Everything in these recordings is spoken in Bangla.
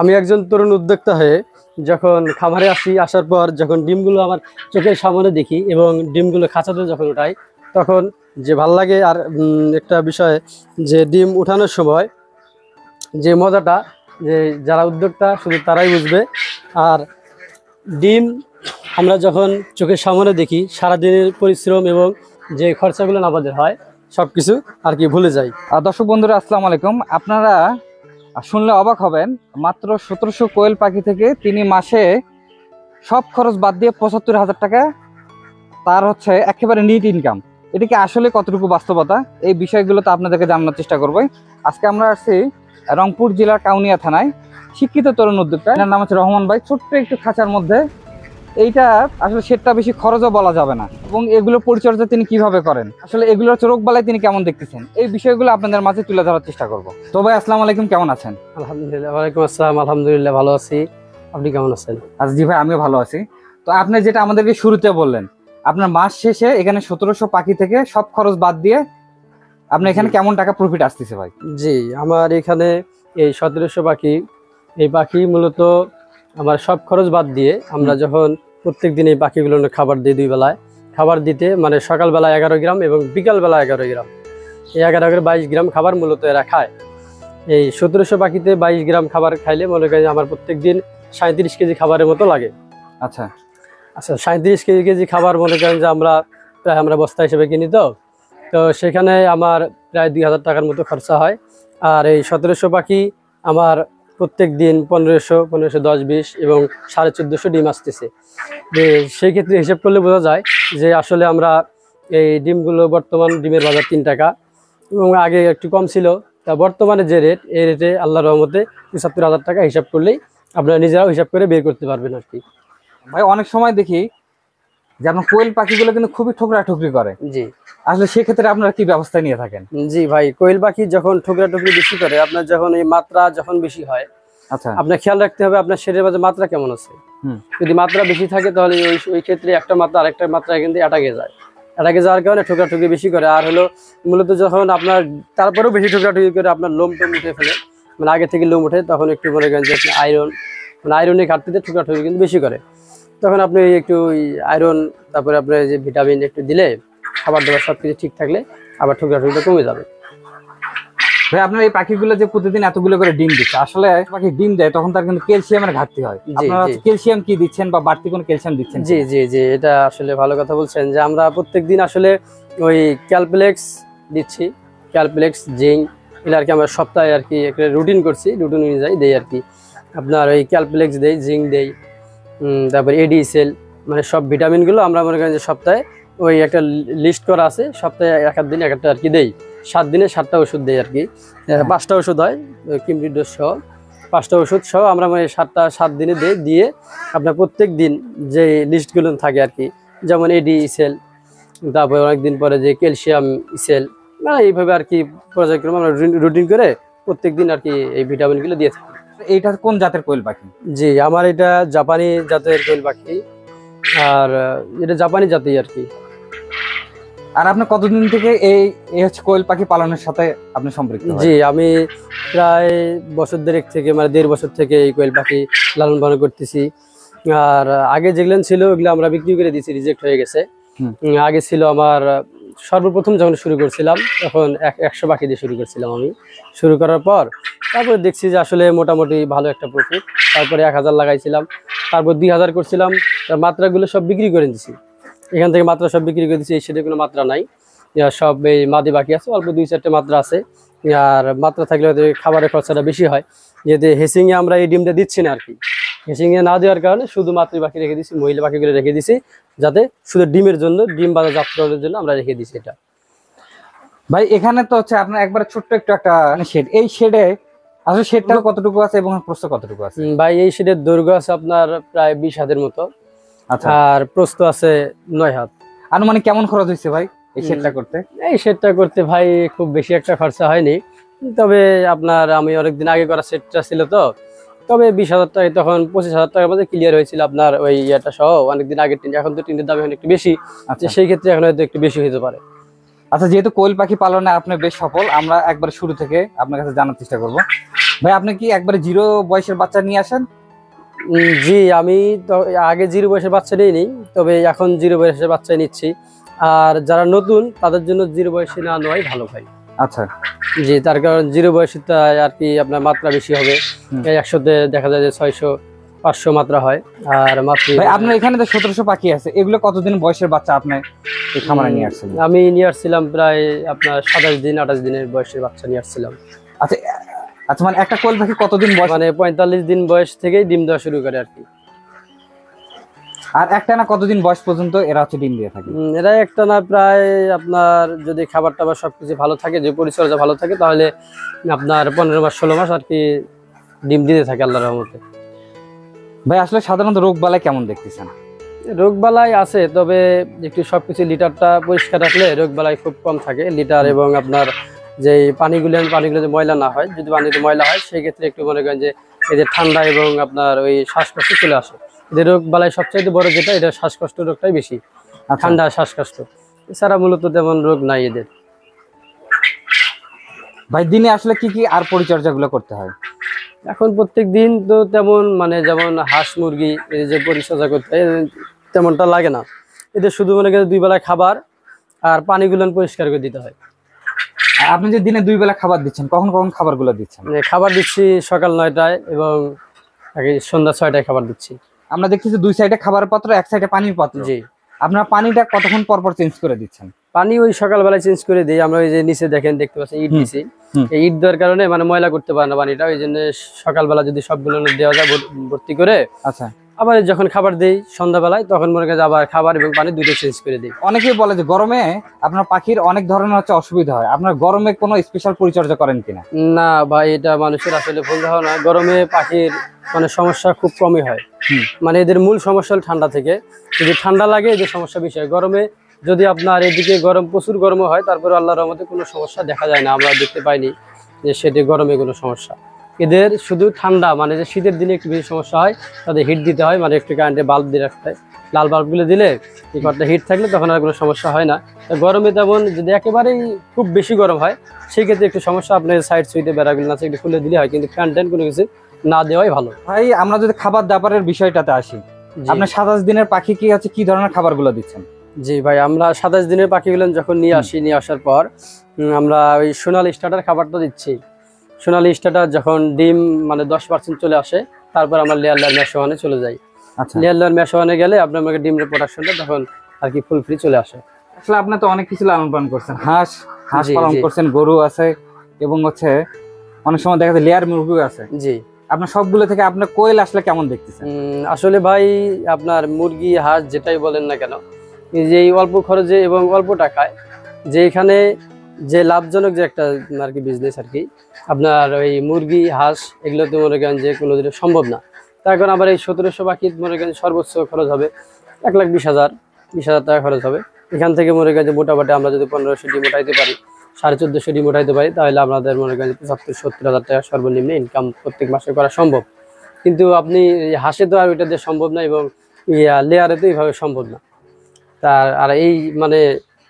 আমি একজন তরুণ উদ্যোক্তা হয়ে যখন খামারে আসি, আসার পর যখন ডিমগুলো আমার চোখের সামনে দেখি এবং ডিমগুলো খাঁচাতে যখন উঠাই, তখন যে ভালো লাগে আর একটা বিষয় যে ডিম উঠানোর সময় যে মজাটা, যে যারা উদ্যোক্তা শুধু তারাই বুঝবে। আর ডিম আমরা যখন চোখের সামনে দেখি, সারাদিনের পরিশ্রম এবং যে খরচাগুলো আমাদের হয় সব কিছু আর কি ভুলে যাই। আর দর্শক বন্ধুরা, আসসালামু আলাইকুম। আপনারা শুনলে অবাক হবেন, মাত্র সতেরোশো কোয়েল পাখি থেকে তিনি মাসে সব খরচ বাদ দিয়ে পঁচাত্তর হাজার টাকা, তার হচ্ছে একেবারে নিট ইনকাম এটিকে আসলে কতটুকু বাস্তবতা? এই বিষয়গুলো তো আপনাদেরকে জানানোর চেষ্টা করব আজকে আমরা আসছি রংপুর জেলার কাউনিয়া থানায় শিক্ষিত তরুণ উদ্যোক্তা। এনার নাম হচ্ছে রহমান ভাই। ছোট্ট একটু খাঁচার মধ্যে এইটা আসলে সেটটা বেশি খরচও বলা যাবে না। এবং এগুলো পরিচর্যা তিনি কীভাবে করেন? আসলে এগুলোর রোগ বালাই তিনি কেমন দেখতেছেন? এই বিষয়গুলো আপনাদের মাঝে তুলে ধরার চেষ্টা করব। তো ভাই আসসালামু আলাইকুম কেমন আছেন? আলহামদুলিল্লাহ ওয়ালাইকুম আসসালাম আলহামদুলিল্লাহ ভালো আছি। আপনি কেমন আছেন? আজ জি ভাই আমিও ভালো আছি। তো আপনি যেটা আমাদেরকে শুরুতে বললেন আপনার মাস শেষে এখানে সতেরোশো পাখি থেকে সব খরচ বাদ দিয়ে আপনার এখানে কেমন টাকা প্রফিট আসতেছে ভাই? জি আমার এখানে এই সতেরোশো পাখি এই পাখি মূলত আমার সব খরচ বাদ দিয়ে আমরা যখন প্রত্যেক দিন এই পাখিগুলো খাবার দিই দুই বেলায়। খাবার দিতে মানে সকালবেলা এগারো গ্রাম এবং বিকালবেলা এগারো গ্রাম। এই এগারো গ্রাম বাইশ গ্রাম খাবার মূলত এরা খায়। এই সতেরোশো পাখিতে বাইশ গ্রাম খাবার খাইলে মনে করেন আমার প্রত্যেক দিন সাঁত্রিশ কেজি খাবারের মতো লাগে। আচ্ছা। আচ্ছা সাঁত্রিশ কেজি কেজি খাবার মনে করেন যে আমরা প্রায় আমরা বস্তা হিসেবে কিনি তো। তো সেখানে আমার প্রায় দুই হাজার টাকার মতো খরচা হয়। আর এই সতেরোশো পাখি আমার প্রত্যেক দিন পনেরোশো পনেরোশো দশ, বিশ এবং সাড়ে চোদ্দোশো ডিম আসতেছে। যে সেই ক্ষেত্রে হিসেব করলে বোঝা যায় যে আসলে আমরা এই ডিমগুলো বর্তমান ডিমের বাজার তিন টাকা এবং আগে একটু কম ছিল। তা বর্তমানে যে রেট, এই রেটে আল্লাহ রহমতে পঁচাত্তর হাজার টাকা হিসাব করলেই আপনারা নিজেরাও হিসাব করে বের করতে পারবেন আর কি। ভাই, অনেক সময় দেখি যে আপনার কোয়েল পাখিগুলো কিন্তু খুবই ঠোকরা ঠুকরি করে। জি। আসলে সেক্ষেত্রে আপনারা কি ব্যবস্থা নিয়ে থাকেন? জি ভাই কোয়েল পাখি যখন ঠুকরা টুকরি বেশি করে আপনার যখন এই মাত্রা যখন বেশি হয় আচ্ছা। আপনার খেয়াল রাখতে হবে আপনার শরীরের মাঝে মাত্রা কেমন আছে। যদি মাত্রা বেশি থাকে তাহলে ওই ওই ক্ষেত্রে একটা মাত্রা আরেকটা মাত্রা কিন্তু অ্যাটাকে যায়। অ্যাটাকে যাওয়ার কারণে ঠুকরা টুকরি বেশি করে। আর হলো মূলত যখন আপনার তারপরেও বেশি ঠুকরা টুকরি করে আপনার লোম টোম উঠে ফেলে মানে আগে থেকে লোম উঠে তখন একটু মনে করেন যে আয়রন মানে আয়রনের ঘাটতিতে ঠুকরা টুকরি কিন্তু বেশি করে। তখন আপনি একটু আয়রন তারপরে আপনার যে ভিটামিন একটু দিলে খাবার দাবার সব কিছু ঠিক থাকলে আবার ঠুকরা টুকরিটা কমে যাবে। ভাই আপনার এই পাখিগুলো যে প্রতিদিন এতগুলো করে ডিম দিচ্ছে আসলে পাখি ডিম দেয় তখন তার কিন্তু ক্যালসিয়ামের ঘাটতি হয়। আপনারা ক্যালসিয়াম কি দিচ্ছেন বা বাড়তি কোনো ক্যালসিয়াম দিচ্ছেন জি জি জি এটা আসলে ভালো কথা বলছেন যে আমরা প্রত্যেকদিন আসলে ওই ক্যালপ্লেক্স দিচ্ছি ক্যালপ্লেক্স জিঙ্ক এগুলো আর কি আমরা সপ্তাহে আর কি একটা রুটিন করছি রুটিন অনুযায়ী দেই আর কি। আপনার ওই ক্যালপ্লেক্স দেই জিঙ্ক দেই। উম, তারপর এডিসেল মানে সব ভিটামিনগুলো আমরা মনে করেন যে সপ্তাহে ওই একটা লিস্ট করা আছে সপ্তাহে এক এক দিন এক একটা আর কি দেই। সাত দিনে সাতটা ওষুধ দেই আর কি। পাঁচটা ওষুধ হয় কিমরি ডোজ সহ। পাঁচটা ওষুধ সহ আমরা মানে সাতটা সাত দিনে দিই দিয়ে আপনার প্রত্যেক দিন যে লিস্টগুলো থাকে আর কি যেমন এডি ইসেল তারপরে অনেকদিন পরে যে ক্যালসিয়াম ইসেল মানে এইভাবে আর কি পর্যায়ক্রমে আমরা রুটিন করে প্রত্যেক দিন আর কি এই ভিটামিনগুলো দিয়ে থাকি। এইটা কোন জাতের কোয়েল পাখি? জি আমার এটা জাপানি জাতের কোয়েল পাখি। আর এটা জাপানি জাতি আর কি। আর আপনি কতদিন থেকে এই এই হচ্ছে কোয়েল পাখি পালনের সাথে আপনি সম্পৃক্ত জি আমি প্রায় বছর দেড়েক থেকে মানে দেড় বছর থেকে এই কোয়েল পাখি লালন পালন করতেছি। আর আগে যেগুলো ছিল ওগুলো আমরা বিক্রি করে দিয়েছি রিজেক্ট হয়ে গেছে। আগে ছিল আমার সর্বপ্রথম যখন শুরু করছিলাম, তখন এক, একশো পাখি দিয়ে শুরু করছিলাম আমি। শুরু করার পর, তারপরে দেখছি যে আসলে মোটামুটি ভালো একটা প্রফিট তারপরে এক হাজার লাগাইছিলাম, তারপর দুই হাজার করছিলাম, তার মাত্রাগুলো সব বিক্রি করে দিছি। এখান থেকে মাত্রা সব বিক্রি করে দিচ্ছি এই সেটা কোনো মাত্রা নাই। সব এই মাদি বাকি আছে, অল্প দুই চারটে মাত্রা আছে। আর মাত্রা থাকলে হয়তো খাবারের খরচাটা বেশি হয়। যেহেতু হেসিংয়ে আমরা এই ডিমটা দিচ্ছি না আর কি। হেসিংয়ে না দেওয়ার কারণে শুধু মাতৃ পাখি রেখে দিছি, মহিলা পাখিগুলো রেখে দিছি। যাতে শুধু ডিমের জন্য ডিম বাজার যাত্রার জন্য আমরা রেখে দিচ্ছি এটা। ভাই এখানে তো হচ্ছে আপনার একবার ছোট্ট একটু একটা শেড। এই শেডে আসলে শেডটা কতটুকু আছে এবং প্রস্থ কতটুকু আছে? ভাই এই শেডের দৈর্ঘ্য আছে আপনার প্রায় বিশ হাতের মতো। আচ্ছা। আর প্রস্থ আছে নয় হাত। আনুমানিক কেমন খরচ হয়েছে ভাই এই শেডটা করতে? এই সেটটা করতে ভাই খুব বেশি একটা খরচা হয়নি। তবে আপনার আমি অনেকদিন আগে করা সেটটা ছিল তো তবে বিশ হাজার টাকা তখন পঁচিশ হাজার টাকার মধ্যে ক্লিয়ার হয়েছিল আপনার ওই ইয়েটা সহ। অনেকদিন আগের টিন এখন তো টিনের দাম এখন একটু বেশি। আচ্ছা। সেই ক্ষেত্রে এখন হয়তো একটু বেশি হতে পারে। আচ্ছা যেহেতু কোয়েল পাখি পালনে আপনি বেশ সফল আমরা একবার শুরু থেকে আপনার কাছে জানার চেষ্টা করব। ভাই আপনি কি একবারে জিরো বয়সের বাচ্চা নিয়ে আসেন? জি আমি তো আগে জিরো বয়সের বাচ্চা নিইনি তবে এখন জিরো বয়সের বাচ্চা নিচ্ছি। আর যারা নতুন তাদের জন্য জিরো বয়সে না নেওয়াই ভালো ভাই। আচ্ছা। জি তার কারণ জিরো বয়সীটা আর কি আপনার মাত্রা বেশি হবে। এই একশোতে দেখা যায় যে ছয়শো পাঁচশো মাত্রা হয়। আর মাত্র ভাই আপনার এখানে তো সতেরোশো পাখি আছে। এগুলো কতদিন বয়সের বাচ্চা আপনি এই খামারে নিয়ে আসছেন আমি নিয়ে আসছিলাম প্রায় আপনার সাতাশ দিন আঠাশ দিনের বয়সের বাচ্চা নিয়ে আসছিলাম। আচ্ছা আচ্ছা মানে একটা কোয়েল পাখি কতদিন বয়স? মানে পঁয়তাল্লিশ দিন বয়স থেকেই ডিম দেওয়া শুরু করে আর কি। আর একটা না কতদিন বয়স পর্যন্ত এরা হচ্ছে ডিম দিয়ে থাকে? এরা একটা না প্রায় আপনার যদি খাবার টাবার সবকিছু ভালো থাকে যে পরিচর্যা ভালো থাকে তাহলে আপনার পনেরো মাস ষোলো মাস আর কি ডিম দিতে থাকে আল্লাহ রহমতে। ভাই আসলে সাধারণত রোগ বালাই কেমন দেখতেছেন? রোগ বালাই আছে তবে একটু সবকিছু লিটারটা পরিষ্কার রাখলে রোগ বালাই খুব কম থাকে। লিটার এবং আপনার যে পানিগুলো পানিগুলো যে ময়লা না হয় যদি পানিতে ময়লা হয় সেই ক্ষেত্রে একটু মনে করেন যে এই যে ঠান্ডা এবং আপনার ওই শ্বাসকষ্ট চলে আসে। যে রোগ বালাই সবচাইতে বড় যেটা এটা শ্বাসকষ্ট রোগটাই বেশি আচ্ছা। ঠান্ডা শ্বাসকষ্ট। এছাড়া মূলত তেমন রোগ নাই এদের। ভাই দিনে আসলে কি কি আর পরিচর্যা গুলো করতে হয়? এখন প্রত্যেক দিন তো তেমন মানে যেমন হাঁস মুরগি এই যে পরিচর্যা করতে হয়, তেমনটা লাগে না। এদের শুধু মনে করেন দুই বেলা খাবার আর পানিগুলো পরিষ্কার করে দিতে হয়। আপনি যে দিনে দুই বেলা খাবার দিচ্ছেন কখন কখন খাবারগুলো দিচ্ছেন? খাবার দিচ্ছি সকাল নয়টায় এবং আগে সন্ধ্যা ছয়টায় খাবার দিচ্ছি। আমরা দেখতেছি দুই সাইডে খাবারের পাত্র এক সাইডে পানির পাত্র। জি। আপনার পানিটা কতক্ষণ পর পর চেঞ্জ করে দিচ্ছেন? পানি ওই সকালবেলায় চেঞ্জ করে দিই। আমরা ওই যে নিচে দেখেন দেখতে পাচ্ছি ইট দিছি। এই ইট দেওয়ার কারণে মানে ময়লা করতে পারে না পানিটা। ওই জন্য সকালবেলা যদি সবগুলো দেওয়া যায় ভর্তি করে আচ্ছা। আবার যখন খাবার দেই সন্ধ্যাবেলায় তখন মনে করেন আবার খাবার এবং পানি দুটো চেঞ্জ করে দিই। অনেকেই বলে যে গরমে আপনার পাখির অনেক ধরনের হচ্ছে অসুবিধা হয়। আপনার গরমে কোনো স্পেশাল পরিচর্যা করেন কিনা? না ভাই এটা মানুষের আসলে ভুল ধারণা। গরমে পাখির মানে সমস্যা খুব কমই হয়। মানে এদের মূল সমস্যা হলো ঠান্ডা থেকে। যদি ঠান্ডা লাগে, এদের সমস্যা বিষয় গরমে যদি আপনার এদিকে গরম, প্রচুর গরম হয় তারপরে আল্লাহর রহমতে কোনো সমস্যা দেখা যায় না। আমরা দেখতে পাইনি যে সেটি গরমে কোনো সমস্যা। এদের শুধু ঠান্ডা মানে যে শীতের দিনে একটু বেশি সমস্যা হয়, তাদের হিট দিতে হয় মানে একটু কারেন্টে বাল্ব দিয়ে রাখতে হয়। লাল বাল্বগুলো দিলে এই কটা হিট থাকলে তখন আর কোনো সমস্যা হয় না। গরমে তেমন যদি একেবারেই খুব বেশি গরম হয় সেই ক্ষেত্রে একটু সমস্যা আপনার সাইড সুইটে বেড়াগুলো আছে, একটু খুলে দিলে হয়, কিন্তু ফ্যান ট্যান কোনো কিছু না দেওয়াই ভালো। ভাই আমরা যদি খাবার দাবারের বিষয়টাতে আসি আপনার সাতাশ দিনের পাখি কি হচ্ছে কি ধরনের খাবারগুলো দিচ্ছেন? জি ভাই আমরা সাতাশ দিনের পাখিগুলো যখন নিয়ে আসি নিয়ে আসার পর আমরা ওই সোনালি স্টার্টার খাবারটা দিচ্ছি। সোনালি স্টার্টার যখন ডিম মানে দশ পার্সেন্ট চলে আসে তারপর আমরা লেয়ার লেয়ার মেশোয়ানে চলে যাই। আচ্ছা। লেয়ার লেয়ার মেশোয়ানে গেলে আপনার আমাকে ডিমের প্রোডাকশনটা তখন আর কি ফুল ফ্রি চলে আসে। আসলে আপনি তো অনেক কিছু লালন পালন করছেন। হাঁস হাঁস পালন করছেন গরু আছে এবং হচ্ছে অনেক সময় দেখা যায় লেয়ার মুরগিও আছে। জি। আপনার সবগুলো থেকে আপনার কোয়েল আসলে কেমন দেখতেছেন? আসলে ভাই, আপনার মুরগি, হাঁস যেটাই বলেন না কেন যে এই অল্প খরচে এবং অল্প টাকায় যে এখানে যে লাভজনক যে একটা আর কি বিজনেস আর কি, আপনার ওই মুরগি, হাঁস, এগুলো তো মনে করেন যে কোনো সম্ভব না। তার কারণ আবার এই সতেরোশো বাকি মনে করেন সর্বোচ্চ খরচ হবে এক লাখ বিশ হাজার বিশ হাজার টাকা খরচ হবে। এখান থেকে মনে করেন যে মোটামুটি আমরা যদি পনেরোশো ডিম পারি সাড়ে চোদ্দোশো ডিম উঠাইতে পারি, তাহলে আপনাদের মনে করেন পঁচাত্তর সত্তর হাজার টাকা সর্বনিম্ন ইনকাম প্রত্যেক মাসে করা সম্ভব। কিন্তু আপনি হাঁসে তো আর ওইটা দিয়ে সম্ভব না এবং ইয়া লেয়ারে তো এইভাবে সম্ভব না। তার, আর এই মানে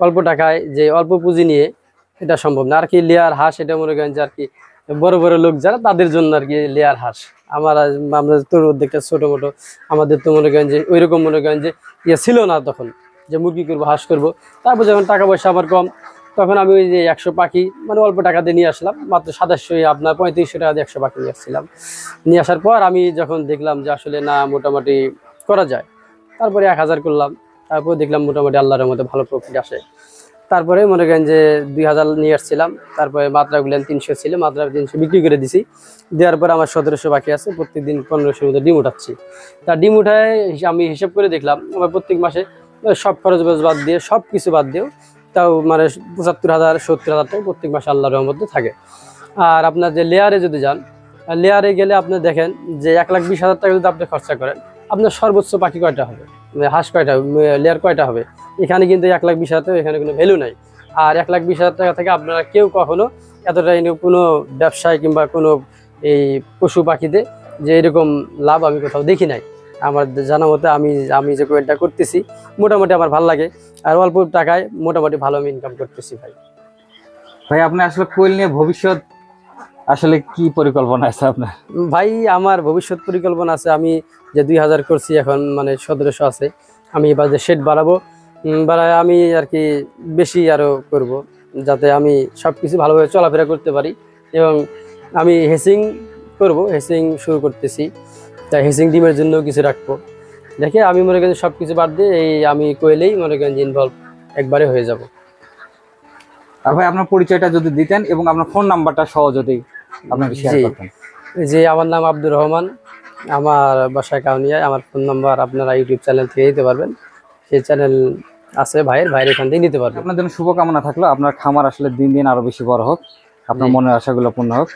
অল্প টাকায় যে অল্প পুঁজি নিয়ে এটা সম্ভব না। আর কি লেয়ার হাঁস এটা মনে করেন যে আর কি বড় বড় লোক যারা, তাদের জন্য আর কি লেয়ার হাঁস। আমার আমরা তোর উদ্যোগটা ছোটো মোটো আমাদের তো মনে করেন যে ওই রকম মনে করেন যে ইয়ে ছিল না তখন, যে মুরগি করব, হাঁস করব। তারপর যখন টাকা পয়সা আমার কম তখন আমি ওই যে একশো পাখি মানে অল্প টাকা দিয়ে নিয়ে আসলাম, মাত্র সাতাশশো আপনার পঁয়ত্রিশশো টাকা দিয়ে একশো পাখি নিয়ে আসছিলাম। নিয়ে আসার পর আমি যখন দেখলাম যে আসলে না, মোটামুটি করা যায়, তারপরে এক হাজার করলাম, তারপর দেখলাম মোটামুটি আল্লাহর মধ্যে ভালো প্রফিট আসে। তারপরে মনে করেন যে দুই হাজার নিয়ে আসছিলাম, তারপরে মাত্রাগুলো তিনশো ছিল মাত্রা তিনশো বিক্রি করে দিছি। দেওয়ার পর আমার সতেরোশো বাকি আছে, প্রত্যেকদিন পনেরোশোর মতো ডিম উঠাচ্ছি। তা ডিম উঠায় আমি হিসাব করে দেখলাম, আমার প্রত্যেক মাসে সব খরচ বাদ দিয়ে সব কিছু বাদ দিয়েও তাও মানে পঁচাত্তর হাজার, সত্তর হাজার টাকা প্রত্যেক মাসে আল্লাহর রহমতে থাকে। আর আপনার যে লেয়ারে যদি যান লেয়ারে গেলে আপনি দেখেন যে এক লাখ বিশ হাজার টাকা যদি আপনি খরচা করেন, আপনার সর্বোচ্চ পাখি কয়টা হবে? মানে হাঁস কয়টা লেয়ার কয়টা হবে? এখানে কিন্তু এক লাখ বিশ হাজার টাকা এখানে কোনো ভ্যালু নাই। আর এক লাখ বিশ হাজার টাকা থেকে আপনারা কেউ কখনো এতটা কোনো ব্যবসায় কিংবা কোনো এই পশু পাখিতে যে এরকম লাভ আমি কোথাও দেখি নাই। আমার জানা মতে আমি আমি যে কোয়েলটা করতেছি মোটামুটি আমার ভালো লাগে। আর অল্প টাকায় মোটামুটি ভালো আমি ইনকাম করতেছি ভাই। ভাই আপনি আসলে কোয়েল নিয়ে ভবিষ্যৎ আসলে কি পরিকল্পনা আছে আপনার? ভাই আমার ভবিষ্যৎ পরিকল্পনা আছে। আমি যে দুই হাজার করছি এখন মানে সতেরোশো আছে আমি এবার যে শেড বাড়াবো বাড়ায় আমি আর কি বেশি আরও করব যাতে আমি সব কিছু ভালোভাবে চলাফেরা করতে পারি। এবং আমি হেসিং করব হেসিং শুরু করতেছি। তাই হেসিং ডিমের জন্য কিছু রাখব। দেখে আমি মনে করেন সব কিছু বাদ দিয়ে এই আমি কোয়েলেই মনে করেন যে ইনভলভ একবারে হয়ে যাব। আর ভাই আপনার পরিচয়টা যদি দিতেন এবং আপনার ফোন নাম্বারটা সহ যদি আপনাকে শেয়ার। করতেন যে আমার নাম আব্দুর রহমান। আমার বাসা কাউনিয়ায় আমার ফোন নাম্বার আপনারা ইউটিউব চ্যানেল থেকে দিতে পারবেন। সেই চ্যানেল আছে ভাইয়ের ভাইয়ের এখান থেকে নিতে পারবেন। আপনার জন্য শুভকামনা থাকল। আপনার খামার আসলে দিন দিন আরও বেশি বড় হোক। আপনার। মনের আশাগুলো পূর্ণ হোক।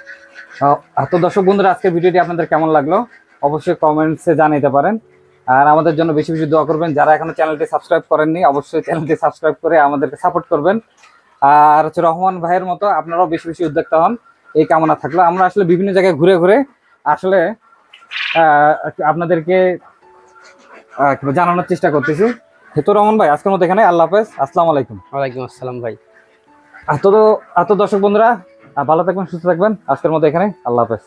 তো দর্শক বন্ধুরা আজকে ভিডিওটি আপনাদের কেমন লাগল? অবশ্যই কমেন্টসে জানাইতে পারেন। আর আমাদের জন্য বেশি বেশি দোয়া করবেন। যারা এখনও চ্যানেলটি সাবস্ক্রাইব করেননি অবশ্যই চ্যানেলটি সাবস্ক্রাইব করে আমাদেরকে সাপোর্ট করবেন। আর হচ্ছে রহমান ভাইয়ের মতো আপনারাও বেশি বেশি উদ্যোক্তা হন। এই কামনা থাকল। আমরা আসলে বিভিন্ন জায়গায় ঘুরে ঘুরে আসলে আপনাদেরকে জানানোর চেষ্টা করতেছি। হেতু রহমান ভাই আজকের মতো এখানে আল্লাহ হাফেজ। আসসালামু আলাইকুম। ওয়ালাইকুম আসসালাম ভাই। এত এত দর্শক বন্ধুরা ভালো থাকবেন সুস্থ থাকবেন। আজকের মতো এখানে আল্লাহ হাফেজ।